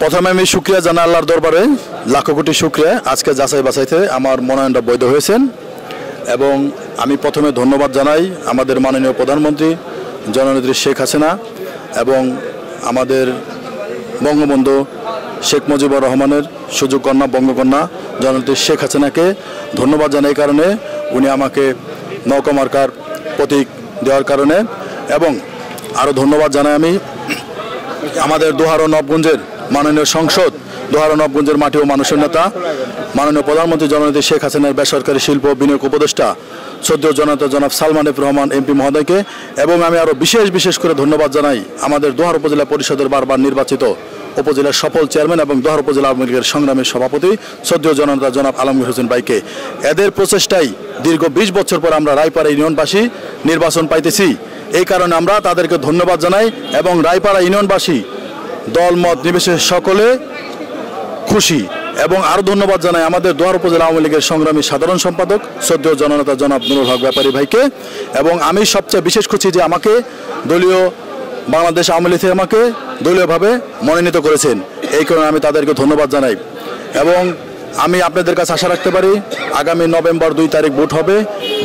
প্রথমে আমি শুক্রিয়া জানাই আল্লাহর দরবারে, লাখো কোটি শুক্রিয়া। আজকে যাচাই বাছাইতে আমার মনোনয়নটা বৈধ হয়েছেন এবং আমি প্রথমে ধন্যবাদ জানাই আমাদের মাননীয় প্রধানমন্ত্রী, জননেত্রী শেখ হাসিনা এবং আমাদের বঙ্গবন্ধু শেখ মুজিবুর রহমানের সুযোগ কন্যা, বঙ্গকন্যা, জননেত্রী শেখ হাসিনাকে ধন্যবাদ জানাই কারণে উনি আমাকে নৌকা মার্কার প্রতীক দেওয়ার কারণে এবং আরও ধন্যবাদ জানাই আমি আমাদের দোহার নবগঞ্জের মাননীয় সংসদ দোহার নবগঞ্জের মাটি ও মানুষের নেতা, মাননীয় প্রধানমন্ত্রী জননেত্রী শেখ হাসিনার বেসরকারি শিল্প বিনিয়োগ উপদেষ্টা সদ্য জনতা জনাব সালমান এফ রহমান এমপি মহোদয়কে এবং আমি আরও বিশেষ বিশেষ করে ধন্যবাদ জানাই আমাদের দোহার উপজেলা পরিষদের বারবার নির্বাচিত উপজেলার সফল চেয়ারম্যান এবং দোহার উপজেলা আওয়ামী লীগের সংগ্রামী সভাপতি সদ্য জনতা জনাব আলমগীর হোসেন বাইকে এদের প্রচেষ্টাই দীর্ঘ বিশ বছর পর আমরা রায়পাড়া ইউনিয়নবাসী নির্বাচন পাইতেছি। এই কারণে আমরা তাদেরকে ধন্যবাদ জানাই এবং রায়পাড়া ইউনিয়নবাসী দল মত নির্বিশেষে সকলে খুশি। এবং আরও ধন্যবাদ জানাই আমাদের দোয়ার উপজেলা আওয়ামী লীগের সংগ্রামী সাধারণ সম্পাদক সদ্য জননেতা জনাব নুরুল হক ব্যাপারী ভাইকে। এবং আমি সবচেয়ে বিশেষ খুশি যে আমাকে দলীয় বাংলাদেশ আওয়ামী লীগ আমাকে দলীয়ভাবে মনোনীত করেছেন। এই কারণে আমি তাদেরকে ধন্যবাদ জানাই। এবং আমি আপনাদের কাছে আশা রাখতে পারি, আগামী নভেম্বর দুই তারিখ ভোট হবে।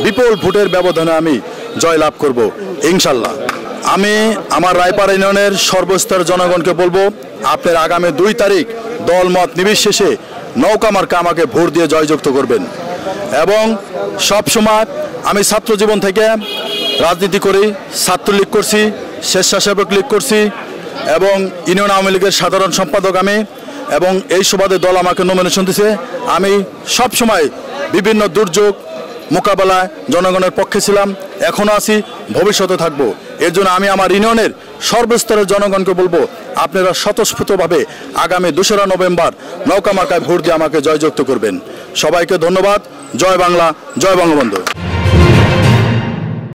বিপুল ভোটের ব্যবধানে আমি জয় লাভ করব, ইনশাল্লাহ। আমি আমার রায়পাড়া ইউনিয়নের সর্বস্তর জনগণকে বলব, আপনার আগামী দুই তারিখ দলমত নির্বিশেষে নৌকা মার্কা আমাকে ভোট দিয়ে জয়যুক্ত করবেন। এবং সব সময় আমি ছাত্র জীবন থেকে রাজনীতি করি, ছাত্রলীগ করছি, স্বেচ্ছাসেবক লীগ করছি, এবং ইউনিয়ন আওয়ামী লীগের সাধারণ সম্পাদক আমি, এবং এই সুবাদে দল আমাকে নমিনেশন দিছে। আমি সব সময় বিভিন্ন দুর্যোগ মোকাবেলায় জনগণের পক্ষে ছিলাম এখনও আছি, ভবিষ্যতে থাকব। এর জন্য আমি আমার ইউনিয়নের সর্বস্তরের জনগণকে বলব, আপনারা স্বতঃস্ফূর্তভাবে আগামী দোসরা নভেম্বর নৌকা মার্কায় ভোট দিয়ে আমাকে জয়যুক্ত করবেন। সবাইকে ধন্যবাদ, জয় বাংলা, জয় বঙ্গবন্ধু।